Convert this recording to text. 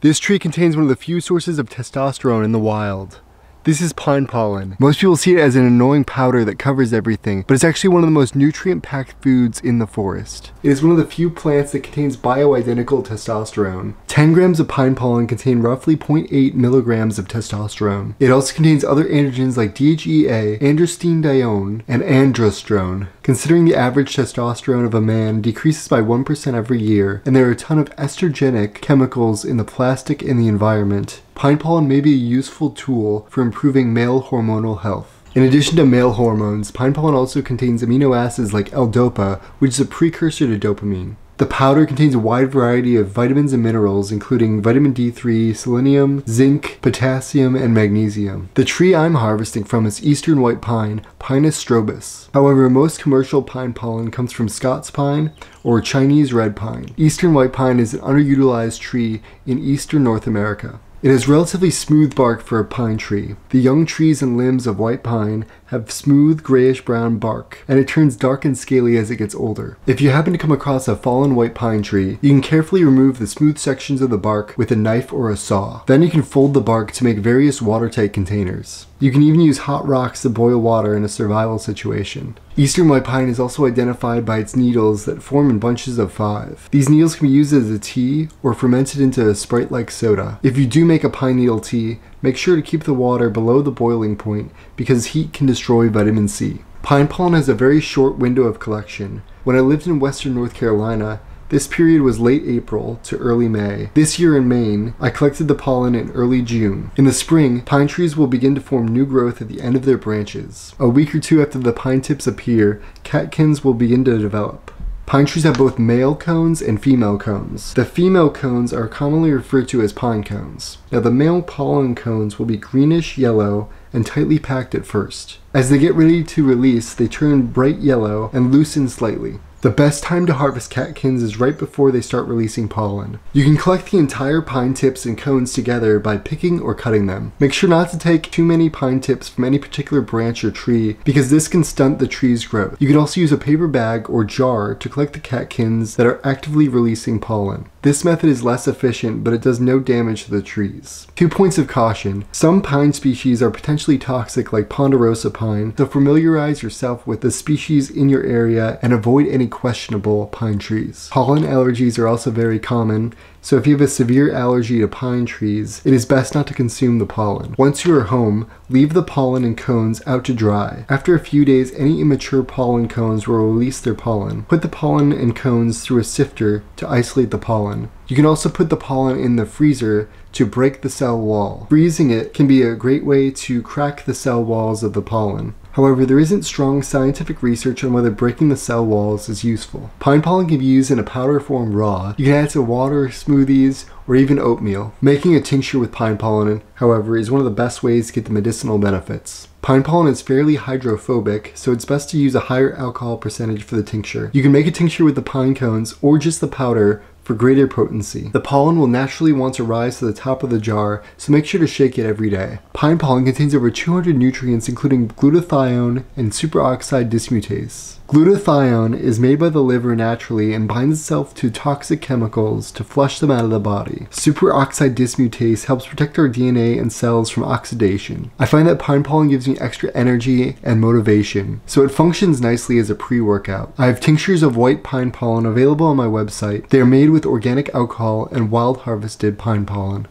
This tree contains one of the few sources of testosterone in the wild. This is pine pollen. Most people see it as an annoying powder that covers everything, but it's actually one of the most nutrient-packed foods in the forest. It is one of the few plants that contains bioidentical testosterone. 10 grams of pine pollen contain roughly 0.8 milligrams of testosterone. It also contains other androgens like DHEA, androstenedione, and androsterone. Considering the average testosterone of a man decreases by 1% every year, and there are a ton of estrogenic chemicals in the plastic and the environment, Pine pollen may be a useful tool for improving male hormonal health. In addition to male hormones, pine pollen also contains amino acids like L-DOPA, which is a precursor to dopamine. The powder contains a wide variety of vitamins and minerals, including vitamin D3, selenium, zinc, potassium, and magnesium. The tree I'm harvesting from is eastern white pine, Pinus strobus. However, most commercial pine pollen comes from Scots pine or Chinese red pine. Eastern white pine is an underutilized tree in eastern North America. It has relatively smooth bark for a pine tree. The young trees and limbs of white pine have smooth grayish brown bark, and it turns dark and scaly as it gets older. If you happen to come across a fallen white pine tree, you can carefully remove the smooth sections of the bark with a knife or a saw. Then you can fold the bark to make various watertight containers. You can even use hot rocks to boil water in a survival situation. Eastern white pine is also identified by its needles that form in bunches of five. These needles can be used as a tea or fermented into a Sprite-like soda. If you do make a pine needle tea, make sure to keep the water below the boiling point because heat can destroy vitamin C. Pine pollen has a very short window of collection. When I lived in western North Carolina, this period was late April to early May. This year in Maine, I collected the pollen in early June. In the spring, pine trees will begin to form new growth at the end of their branches. A week or two after the pine tips appear, catkins will begin to develop. Pine trees have both male cones and female cones. The female cones are commonly referred to as pine cones. Now the male pollen cones will be greenish yellow and tightly packed at first. As they get ready to release, they turn bright yellow and loosen slightly. The best time to harvest catkins is right before they start releasing pollen. You can collect the entire pine tips and cones together by picking or cutting them. Make sure not to take too many pine tips from any particular branch or tree because this can stunt the tree's growth. You can also use a paper bag or jar to collect the catkins that are actively releasing pollen. This method is less efficient, but it does no damage to the trees. Two points of caution. Some pine species are potentially toxic like ponderosa pine, so familiarize yourself with the species in your area and avoid any questionable pine trees. Pollen allergies are also very common, so if you have a severe allergy to pine trees, it is best not to consume the pollen. Once you are home, leave the pollen and cones out to dry. After a few days, any immature pollen cones will release their pollen. Put the pollen and cones through a sifter to isolate the pollen. You can also put the pollen in the freezer to break the cell wall. Freezing it can be a great way to crack the cell walls of the pollen. However, there isn't strong scientific research on whether breaking the cell walls is useful. Pine pollen can be used in a powder form raw. You can add to water, smoothies, or even oatmeal. Making a tincture with pine pollen, however, is one of the best ways to get the medicinal benefits. Pine pollen is fairly hydrophobic, so it's best to use a higher alcohol percentage for the tincture. You can make a tincture with the pine cones or just the powder for greater potency. The pollen will naturally want to rise to the top of the jar, so make sure to shake it every day. Pine pollen contains over 200 nutrients including glutathione and superoxide dismutase. Glutathione is made by the liver naturally and binds itself to toxic chemicals to flush them out of the body. Superoxide dismutase helps protect our DNA and cells from oxidation. I find that pine pollen gives me extra energy and motivation, so it functions nicely as a pre-workout. I have tinctures of white pine pollen available on my website. They are made with organic alcohol and wild harvested pine pollen.